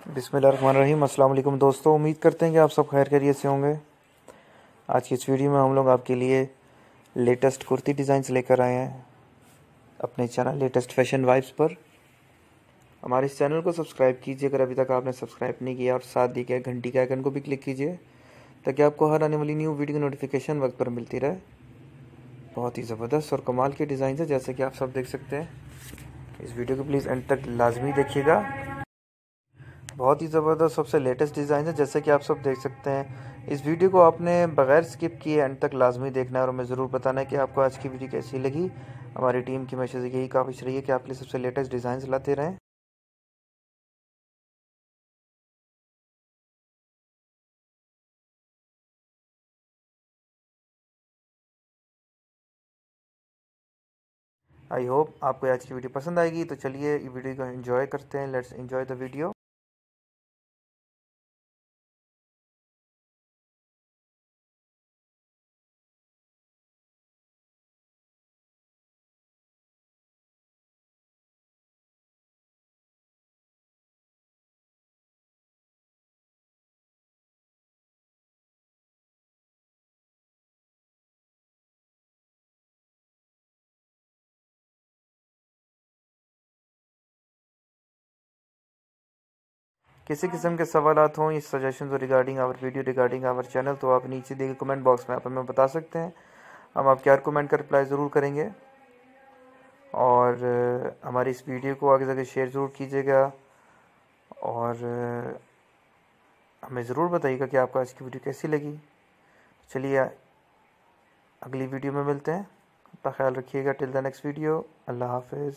बिसमीम अल्लाम दोस्तों, उम्मीद करते हैं कि आप सब खैर खैरियत से होंगे। आज की इस वीडियो में हम लोग आपके लिए लेटेस्ट कुर्ती डिज़ाइंस लेकर आए हैं। अपने चैनल लेटेस्ट फ़ैशन वाइब्स पर। हमारे इस चैनल को सब्सक्राइब कीजिए, अगर अभी तक आपने सब्सक्राइब नहीं किया, और साथ दी गए घंटी के आइकन को भी क्लिक कीजिए, ताकि आपको हर आने वाली न्यू वीडियो की नोटिफिकेशन वक्त पर मिलती रहे। बहुत ही ज़बरदस्त और कमाल के डिज़ाइन है, जैसे कि आप सब देख सकते हैं। इस वीडियो को प्लीज़ एंड तक लाजमी देखिएगा। बहुत ही ज़बरदस्त, सबसे लेटेस्ट डिज़ाइन है, जैसे कि आप सब देख सकते हैं। इस वीडियो को आपने बगैर स्किप किए एंड तक लाजमी देखना है और हमें ज़रूर बताना है कि आपको आज की वीडियो कैसी लगी। हमारी टीम की मैसेज यही काफ़िश रही है कि आपके लिए सबसे लेटेस्ट डिज़ाइन लाते रहें। आई होप आपको आज की वीडियो पसंद आएगी। तो चलिए वीडियो को एंजॉय करते हैं। लेट्स एंजॉय द वीडियो किसी किस्म के सवाल हों, या suggestion regarding our video regarding our channel तो आप नीचे दिए कमेंट बॉक्स में आप हमें बता सकते हैं। हम आपके हर कमेंट का रिप्लाई ज़रूर करेंगे। और हमारी इस वीडियो को आगे जाके शेयर ज़रूर कीजिएगा। और हमें ज़रूर बताइएगा कि आपको आज की वीडियो कैसी लगी। चलिए, अगली वीडियो में मिलते हैं। अपना ख्याल रखिएगा। टिल द नेक्स्ट वीडियो अल्लाह हाफिज़।